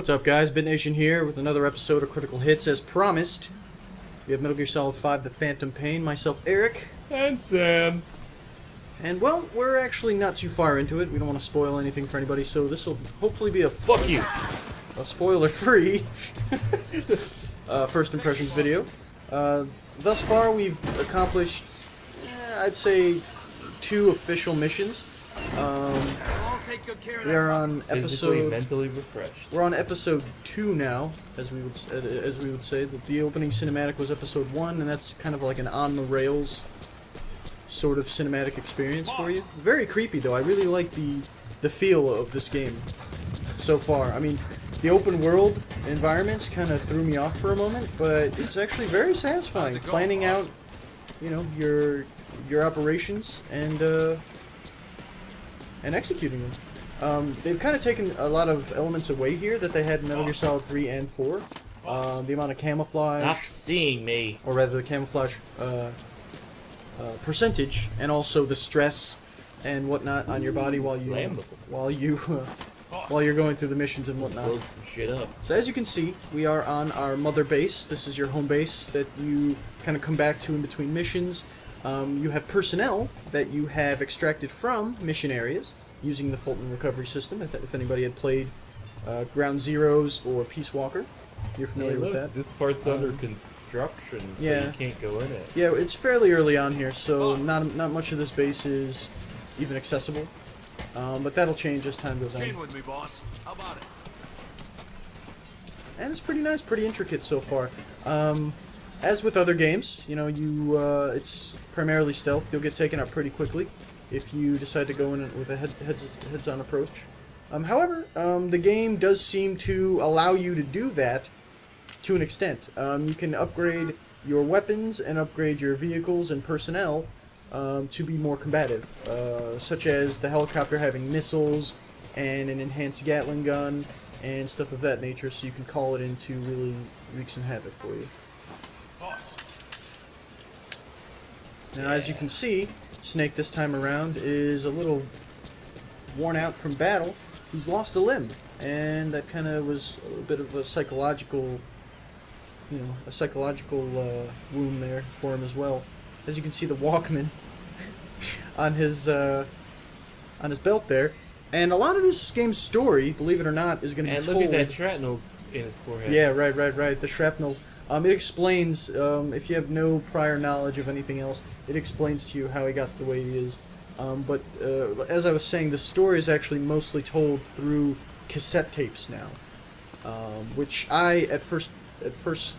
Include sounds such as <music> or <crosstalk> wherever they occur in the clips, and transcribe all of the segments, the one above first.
What's up, guys? BitNation here with another episode of Critical Hits as promised. We have Metal Gear Solid 5 The Phantom Pain, myself, Eric. And Sam. And, well, we're actually not too far into it. We don't want to spoil anything for anybody, so this will hopefully be a, Fuck you. a spoiler-free <laughs> uh, first impressions video. Uh, thus far, we've accomplished, eh, I'd say, two official missions. Um, we are on Physically, episode... mentally refreshed. We're on episode two now, as we would uh, as we would say. That the opening cinematic was episode one, and that's kind of like an on the rails sort of cinematic experience for you. Very creepy though. I really like the the feel of this game so far. I mean, the open world environments kind of threw me off for a moment, but it's actually very satisfying. Planning out, you know, your your operations and uh, and executing them. Um, they've kind of taken a lot of elements away here that they had in Metal Gear Solid 3 and 4. Um, the amount of camouflage, Stop seeing me. or rather the camouflage uh, uh, percentage, and also the stress and whatnot on your body while you Flammable. while you uh, while you're going through the missions and whatnot. shit up. So as you can see, we are on our mother base. This is your home base that you kind of come back to in between missions. Um, you have personnel that you have extracted from mission areas using the Fulton recovery system. If, if anybody had played uh, Ground Zeroes or Peace Walker, you're familiar Hey, with that. This part's under Um, construction, so yeah. you can't go in it. Yeah, it's fairly early on here, so not not much of this base is even accessible. Um, but that'll change as time goes Chain on. with me, boss. How about it? and it's pretty nice, pretty intricate so far. Um, as with other games, you know, you uh, it's primarily stealth. You'll get taken out pretty quickly if you decide to go in with a head, heads heads on approach. Um, however, um, the game does seem to allow you to do that to an extent. Um, you can upgrade your weapons and upgrade your vehicles and personnel um, to be more combative, uh, such as the helicopter having missiles and an enhanced Gatling gun and stuff of that nature, so you can call it in to really wreak some havoc for you. Boss. Now, as you can see, Snake this time around is a little worn out from battle. He's lost a limb, and that kind of was a bit of a psychological, you know, a psychological uh, wound there for him as well. As you can see, the Walkman <laughs> on his uh, on his belt there, and a lot of this game's story, believe it or not, is going to be And told. look at that shrapnel's in his forehead. Yeah, right, right, right. The shrapnel. Um, it explains, um, if you have no prior knowledge of anything else, it explains to you how he got the way he is. Um, but uh, as I was saying, the story is actually mostly told through cassette tapes now, um, which I at first at first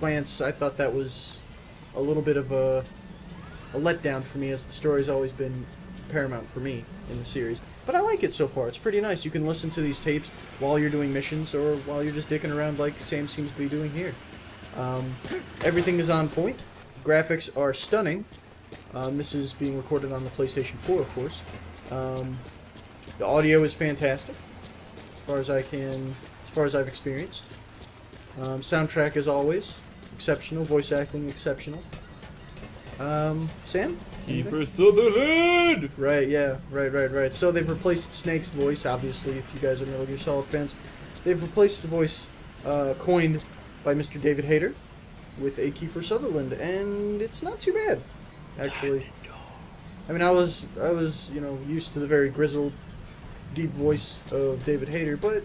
glance I thought that was a little bit of a a letdown for me, as the story's always been paramount for me in the series. But I like it so far. It's pretty nice. You can listen to these tapes while you're doing missions or while you're just dicking around like Sam seems to be doing here. Um, everything is on point. Graphics are stunning. Um, this is being recorded on the PlayStation 4, of course. Um, the audio is fantastic, as far as I can, as far as I've experienced. Um, soundtrack, as always, exceptional. Voice acting, exceptional. Um, Sam? Kiefer Sutherland! Right, yeah, right, right, right. So they've replaced Snake's voice, obviously, if you guys are Metal Gear Solid fans. They've replaced the voice uh, coined by Mr. David Hayter with a Kiefer Sutherland, and it's not too bad, actually. I mean, I was, I was, you know, used to the very grizzled, deep voice of David Hayter, but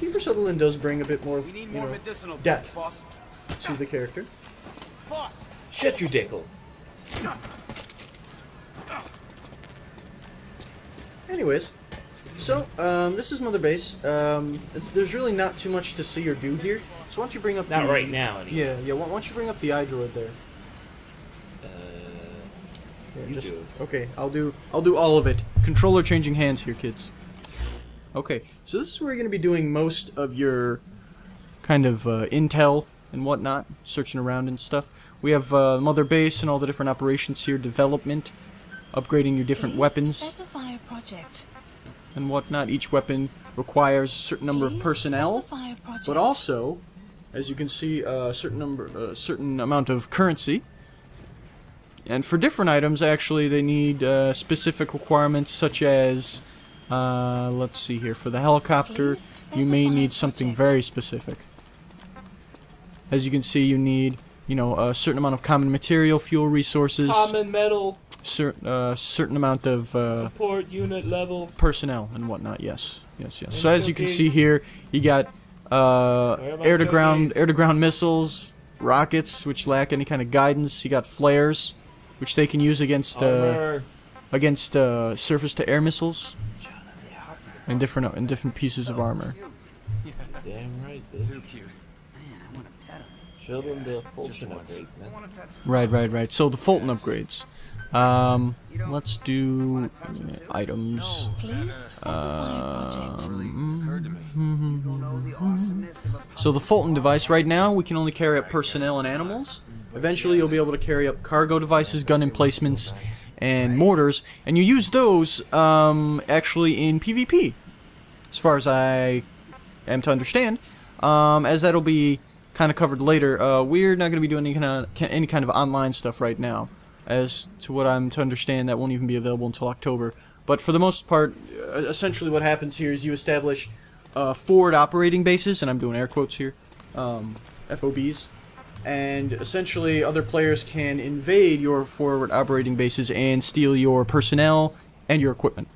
Kiefer Sutherland does bring a bit more, We need you more know, medicinal depth boss. to the character. Boss. Shut your dickle. Anyways, so um, this is Mother Base. Um, it's, there's really not too much to see or do here. So why don't you bring up Not the, right now, anyway. Yeah, yeah. Why, why don't you bring up the iDroid there? Uh, Yeah, You just, do. Okay, I'll do. I'll do all of it. Controller changing hands here, kids. Okay, so this is where you're going to be doing most of your kind of uh, intel and whatnot, searching around and stuff. We have uh, Mother Base and all the different operations here, development, upgrading your different Please weapons. Specify a project. and whatnot. Each weapon requires a certain number of personnel, specify a project. but also, as you can see, a certain number, a certain amount of currency. And for different items, actually, they need uh, specific requirements, such as Uh, let's see here. For the helicopter, you may need something very specific. As you can see, you need, you know, a certain amount of common material, fuel resources, Common metal cer- uh, certain amount of uh, support unit level. personnel and whatnot. Yes, yes, yes. And So as you can see here, you got uh, Where are my air to ground, air to ground missiles, rockets which lack any kind of guidance. You got flares, which they can use against uh, against uh, surface to air missiles and different and different pieces of armor. Damn right, bitch. Too cute. Show them the Fulton upgrades. Right, right, right. So the Fulton upgrades. Um, let's do items. Please specify project. Occurred to me. So the Fulton device, right now, we can only carry up personnel and animals. Eventually, you'll be able to carry up cargo devices, gun emplacements, and mortars, and you use those um, actually in PvP, as far as I am to understand. Um, as that'll be kind of covered later. Uh, we're not going to be doing any kind of any kind of online stuff right now. As to what I'm to understand, that won't even be available until October. But for the most part, uh, essentially what happens here is you establish uh, forward operating bases, and I'm doing air quotes here, um, FOBs, and essentially other players can invade your forward operating bases and steal your personnel and your equipment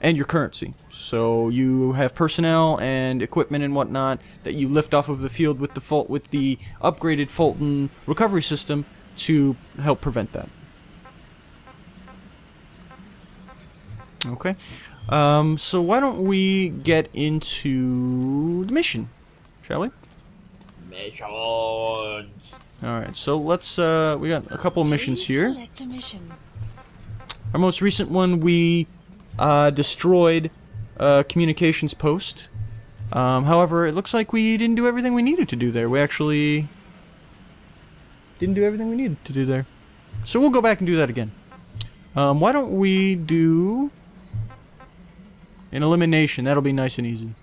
and your currency. So you have personnel and equipment and whatnot that you lift off of the field with the Ful- with the upgraded Fulton recovery system to help prevent that. Okay. Um, so why don't we get into the mission, shall we? Missions. All right. So let's. Uh, we got a couple of missions here. Select a mission. Our most recent one, we uh, destroyed a communications post. Um, however, it looks like we didn't do everything we needed to do there. We actually didn't do everything we needed to do there. So we'll go back and do that again. Um, why don't we do an elimination? That'll be nice and easy.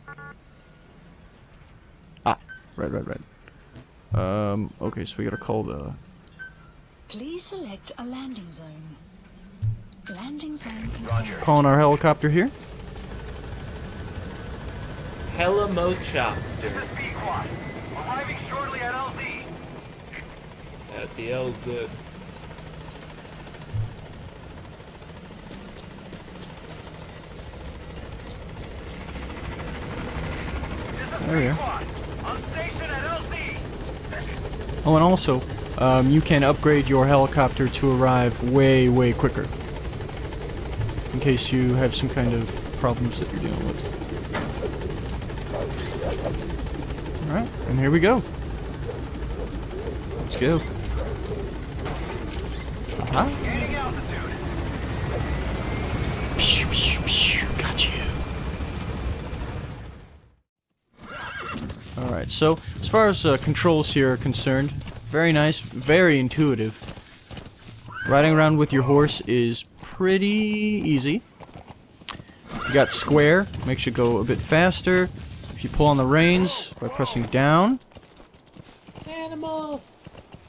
Ah, right, right, right. Um, okay, so we gotta call the Please select a landing zone. Landing zone confirmed. calling our helicopter here. Helicochopter Pequod. Arriving shortly at LZ. at the LZ. There we are. Oh, and also, um, you can upgrade your helicopter to arrive way, way quicker. In case you have some kind of problems that you're dealing with. Alright, and here we go. Let's go. Aha. So as far as uh, controls here are concerned, very nice, very intuitive. Riding around with your horse is pretty easy. You got square, makes you go a bit faster. If you pull on the reins by pressing down. Animal.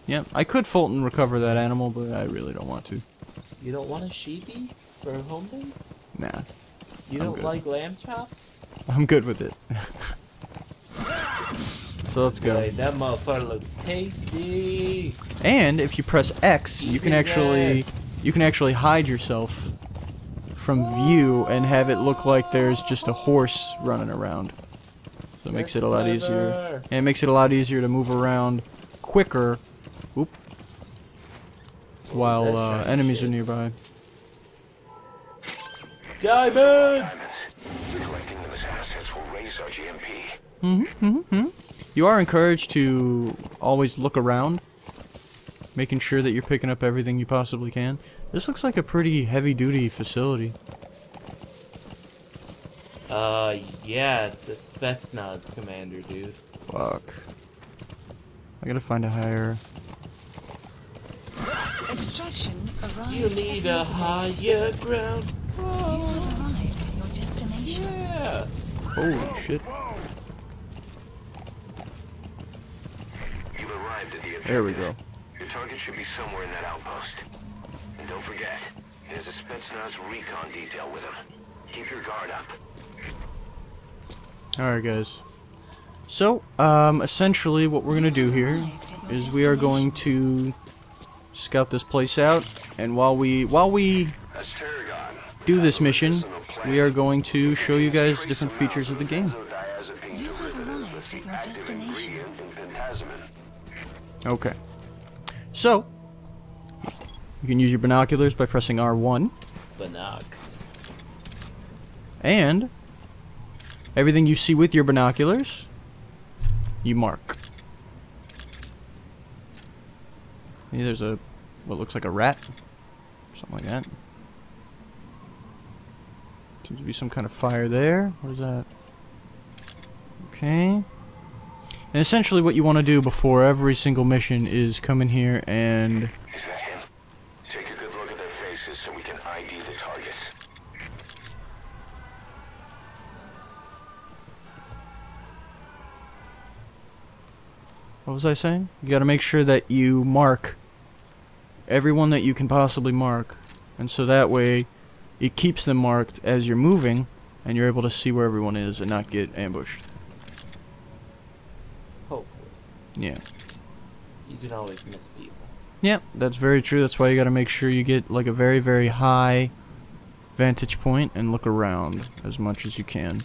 Yep, I could Fulton recover that animal, but I really don't want to. You don't want a sheepies for a home base? Nah, You I'm don't good. like lamb chops? I'm good with it. <laughs> so let's go. Boy, that motherfucker look tasty. And if you press X, you can actually ass. you can actually hide yourself from view and have it look like there's just a horse running around. So it makes it a lot easier. And it makes it a lot easier to move around quicker. Oop. While uh, enemies shit? are nearby. Diamond! Collecting those assets will raise our GMP. Mm-hmm, mm-hmm. You are encouraged to always look around, making sure that you're picking up everything you possibly can. This looks like a pretty heavy-duty facility. Uh, yeah, it's a Spetsnaz commander, dude. Fuck. I gotta find a higher. Extraction arrived. You need a at the base. higher ground. You have arrived at your destination. Yeah. Holy shit. You've arrived at the objective. There we go. Your target should be somewhere in that outpost. And don't forget, there's a Spetsnaz recon detail with him. Keep your guard up. Alright, guys. So, um, essentially what we're gonna do here is we are going to scout this place out, and while we while we do this mission, we are going to show you guys different features of the game. Benzodiazepine You have derivative arrived is at the your active destination. ingredient in pentazemin. Okay. So, you can use your binoculars by pressing R1, Binocs. and everything you see with your binoculars, you mark. Maybe there's a, what looks like a rat, something like that. Seems to be some kind of fire there. What is that? Okay. And essentially what you want to do before every single mission is come in here and Is that him? Take a good look at their faces so we can ID the targets. What was I saying? You gotta make sure that you mark everyone that you can possibly mark. And so that way, it keeps them marked as you're moving, and you're able to see where everyone is and not get ambushed. Hopefully. Yeah. You can always miss people. Yeah, that's very true. That's why you gotta make sure you get like a very, very high vantage point and look around as much as you can.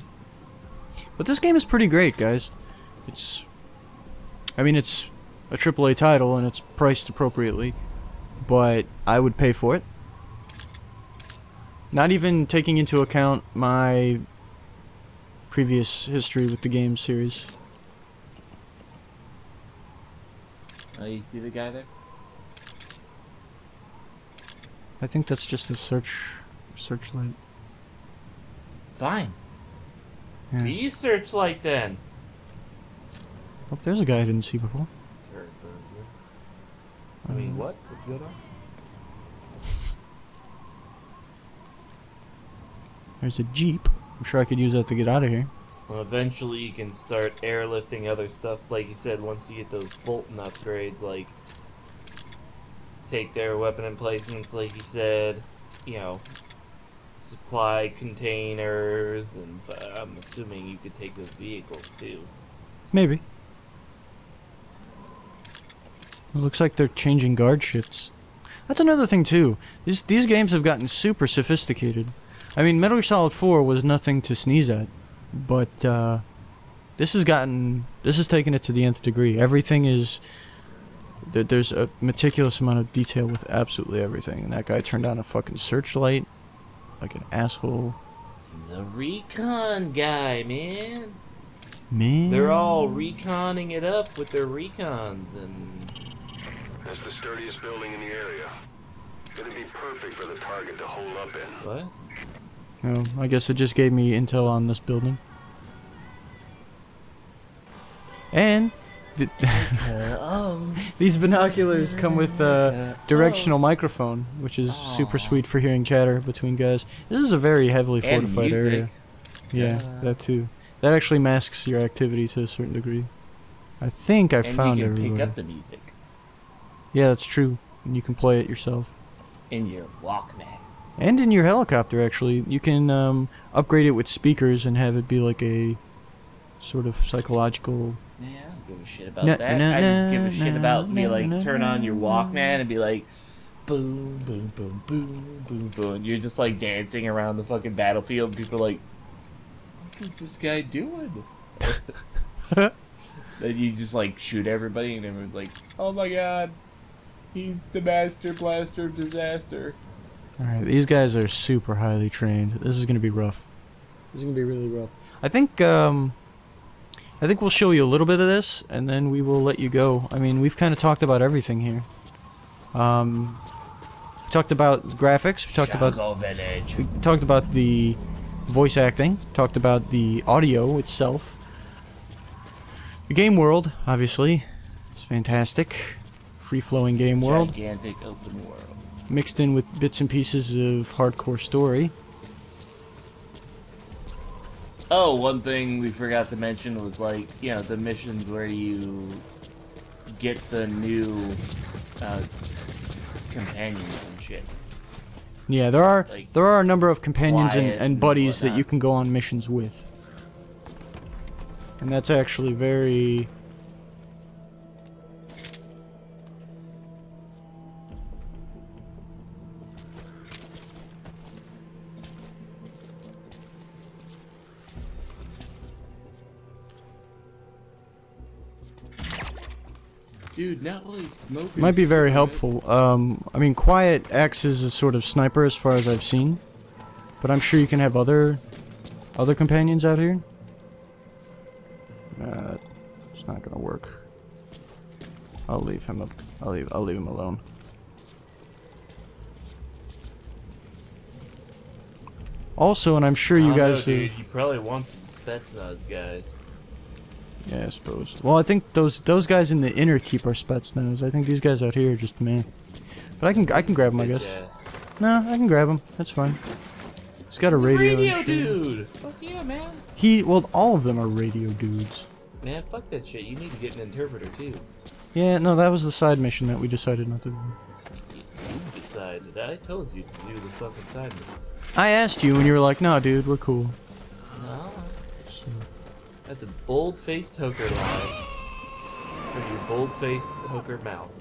But this game is pretty great, guys. It's I mean, it's a AAA title and it's priced appropriately, but I would pay for it. Not even taking into account my previous history with the game series. Oh, you see the guy there? I think that's just a search searchlight. Fine. Yeah. Be searchlight then. Oh, there's a guy I didn't see before. I mean, Uh, what? What's going on? There's a jeep. I'm sure I could use that to get out of here. Well, eventually you can start airlifting other stuff, like you said, once you get those Fulton upgrades, like take their weapon emplacements, like you said, you know, supply containers, and I'm assuming you could take those vehicles too. Maybe. It looks like they're changing guard shifts. That's another thing too. These these games have gotten super sophisticated. I mean, Metal Gear Solid 4 was nothing to sneeze at, but uh, this has gotten this has taken it to the nth degree. Everything is there's a meticulous amount of detail with absolutely everything. And that guy turned on a fucking searchlight like an asshole. He's a recon guy, man. Man. They're all reconning it up with their recons, and That's the sturdiest building in the area. It'd be perfect for the target to hole up in. what? Oh, I guess it just gave me intel on this building. And <laughs> oh. these binoculars come with a directional microphone, which is super sweet for hearing chatter between guys. This is a very heavily And fortified area. Yeah, that too. That actually masks your activity to a certain degree. I think I and found you can everywhere. pick up the music Yeah, that's true. And you can play it yourself. in your Walkman. And in your helicopter, actually, you can um, upgrade it with speakers and have it be like a sort of psychological. Yeah, I don't give a shit about Na- that. na- I just give a na- shit about be na- like na- turn on your Walkman and be like boom boom boom boom boom boom. You're just like dancing around the fucking battlefield. People are like, "What is this guy doing?" <laughs> then you just like shoot everybody, and everyone's like, "Oh my god, he's the master blaster of disaster." All right, these guys are super highly trained. This is gonna be rough. This is gonna be really rough. I think um, I think we'll show you a little bit of this, and then we will let you go. I mean, we've kind of talked about everything here. Um, we talked about graphics. We talked about Village. we talked about the voice acting. Talked about the audio itself. The game world, obviously, is fantastic. Free-flowing game world Gigantic open world. mixed in with bits and pieces of hardcore story. Oh, one thing we forgot to mention was like, you know, the missions where you get the new uh, companions and shit. Yeah, there are Like, there are a number of companions and, and and buddies that you can go on missions with. And that's actually very Dude, not really smoking. might be very cigarette. helpful. Um, I mean, Quiet acts as a sort of sniper as far as I've seen, but I'm sure you can have other other companions out here. Uh, it's not gonna work. I'll leave him up. I'll leave. I'll leave him alone. Also, and I'm sure you don't know, guys dude, you probably want some Spetsnaz guys. Yeah, I suppose. Well, I think those those guys in the inner keep are Spetsnaz. I think these guys out here are just me. But I can I can grab them, I guess. ass. No, I can grab them. That's fine. He's got a radio. Radio and shit. dude! Fuck yeah, man. He well, all of them are radio dudes. Man, fuck that shit. You need to get an interpreter too. Yeah, no, that was the side mission that we decided not to do. You decided. I told you to do the fucking side mission. I asked you and you were like, "No, dude, we're cool." No. So, That's a bold-faced hooker lie. From your bold-faced hooker mouth.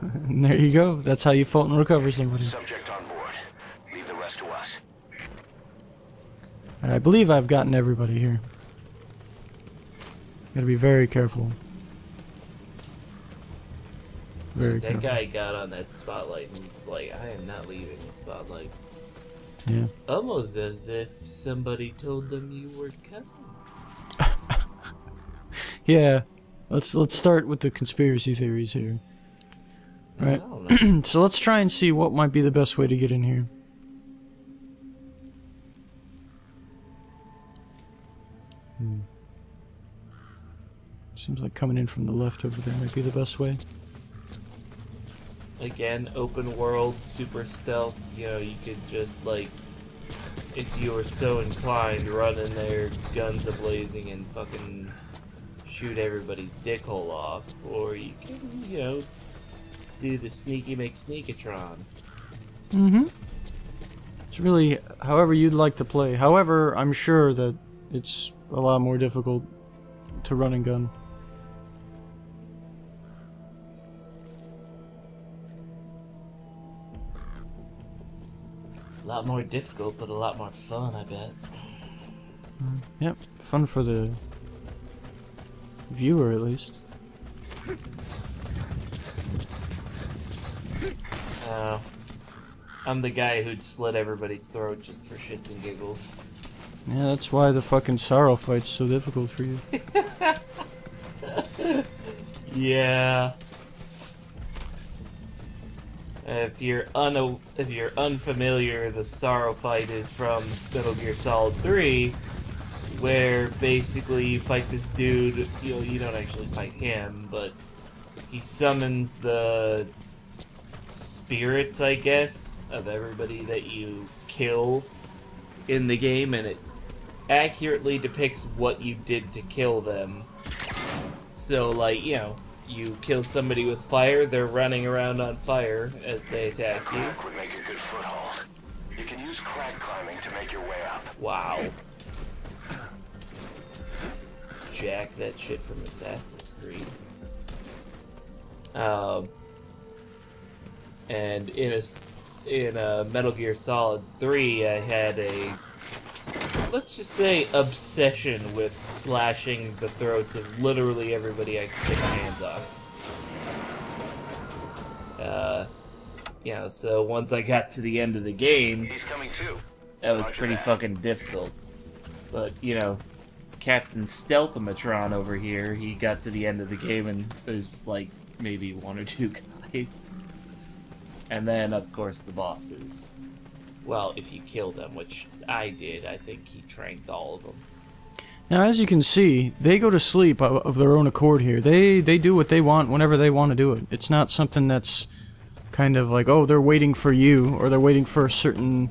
and <laughs> there you go. That's how you Fulton recover somebody. Subject on board. Leave the rest to us. And I believe I've gotten everybody here. Gotta be very careful. Very that careful. guy got on that spotlight and was like, I am not leaving the spotlight. Yeah. Almost as if somebody told them you were coming. Yeah. Let's let's start with the conspiracy theories here. Right. <clears throat> so let's try and see what might be the best way to get in here. Hmm. Seems like coming in from the left over there might be the best way. Again, open world, super stealth. You know, you could just like, if you were so inclined, run in there, guns a blazing, and fucking shoot everybody's dick hole off. Or you can, you know, do the sneaky McSneakatron. Mm-hmm. It's really however you'd like to play. However, I'm sure that it's a lot more difficult to run and gun. A lot more difficult, but a lot more fun, I bet. Yep, fun for the viewer at least. Uh, I'm the guy who'd slit everybody's throat just for shits and giggles. Yeah, that's why the fucking sorrow fight's so difficult for you. <laughs> Yeah. If you're un if you're unfamiliar, the Sorrow fight is from Metal Gear Solid 3, where basically you fight this dude. You know, you don't actually fight him, but he summons the spirits, I guess, of everybody that you kill in the game, and it accurately depicts what you did to kill them. So, like, you know, you kill somebody with fire, they're running around on fire as they attack you. Crack would make a good foothold. You can use crack climbing to make your way up. Wow. Jack that shit from Assassin's Creed. Um, and in a in a Metal Gear Solid 3, I had a let's just say obsession with slashing the throats of literally everybody I could get my hands on. Uh, you know, so once I got to the end of the game, He's coming too. that was pretty fucking difficult. But, you know, Captain Stealthomatron over here, he got to the end of the game and there's like maybe one or two <laughs> guys. And then, of course, the bosses. Well, if you kill them, which I did, I think he tranked all of them. Now, as you can see, they go to sleep of of their own accord here. They they do what they want whenever they want to do it. It's not something that's kind of like, oh, they're waiting for you or they're waiting for a certain,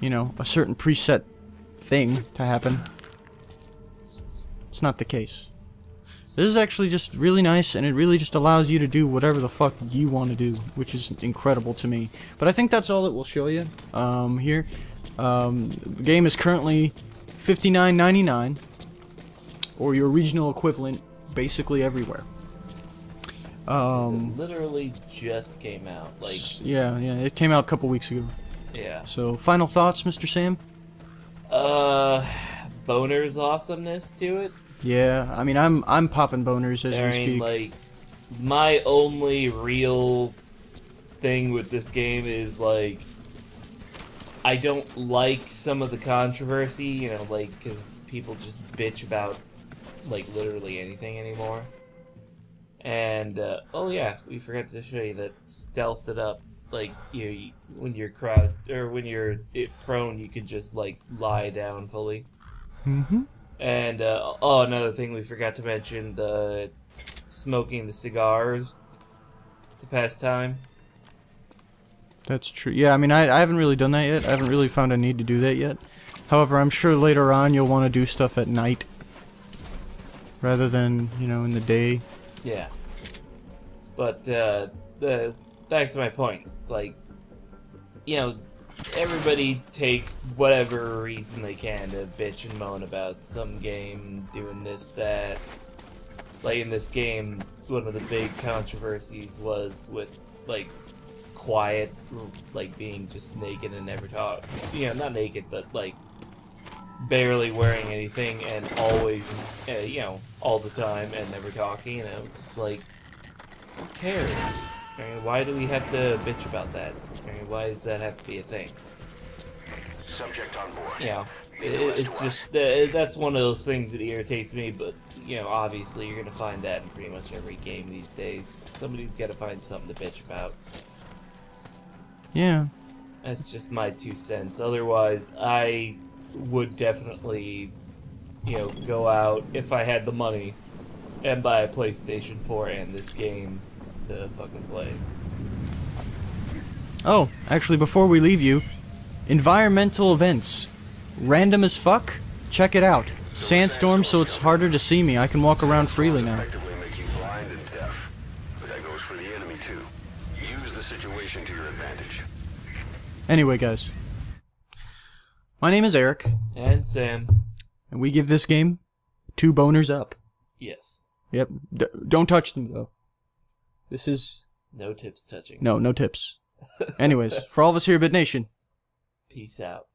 you know, a certain preset thing to happen. It's not the case. This is actually just really nice, and it really just allows you to do whatever the fuck you want to do, which is incredible to me. But I think that's all it will show you um, here. Um, the game is currently $59.99, or your regional equivalent, basically everywhere. Um, it literally just came out. Like, yeah, yeah, it came out a couple weeks ago. yeah. So, final thoughts, Mr. Sam? Uh, Boner's awesomeness to it. Yeah, I mean, I'm I'm popping boners as I we mean, speak. like, my only real thing with this game is like, I don't like some of the controversy. You know, like because people just bitch about like literally anything anymore. And uh, oh yeah, we forgot to show you that stealthed it up. Like you, know, you when you're crowd or when you're it prone, you could just like lie down fully. mm-hmm. And uh, oh, another thing we forgot to mention: the smoking the cigars to pass time. That's true. Yeah, I mean, I, I haven't really done that yet. I haven't really found a need to do that yet. However, I'm sure later on you'll want to do stuff at night rather than, you know, in the day. Yeah. But uh, the back to my point, it's like you know, everybody takes whatever reason they can to bitch and moan about some game doing this that. Like in this game, one of the big controversies was with like quiet, like being just naked and never talk. You know, not naked, but like barely wearing anything and always, uh, you know, all the time and never talking. You know, it's just like, who cares? I mean, why do we have to bitch about that? I mean, why does that have to be a thing? Subject on board. You know, it, it's just uh, that's one of those things that irritates me. But you know, obviously, you're gonna find that in pretty much every game these days. Somebody's got to find something to bitch about. Yeah. That's just my two cents. Otherwise, I would definitely, you know, go out if I had the money and buy a PlayStation 4 and this game to fucking play. Oh, actually, before we leave you, environmental events. Random as fuck? Check it out. Sandstorm, so it's harder to see me. I can walk around freely now. Effectively make you blind and deaf. But that goes for the enemy too. Use the situation to your advantage. Anyway, guys. My name is Eric, And Sam, and we give this game two boners up. yes, Yep. D- don't touch them, though. This is. no tips touching. No, no tips. Anyways, for all of us here at Bit Nation, Peace out.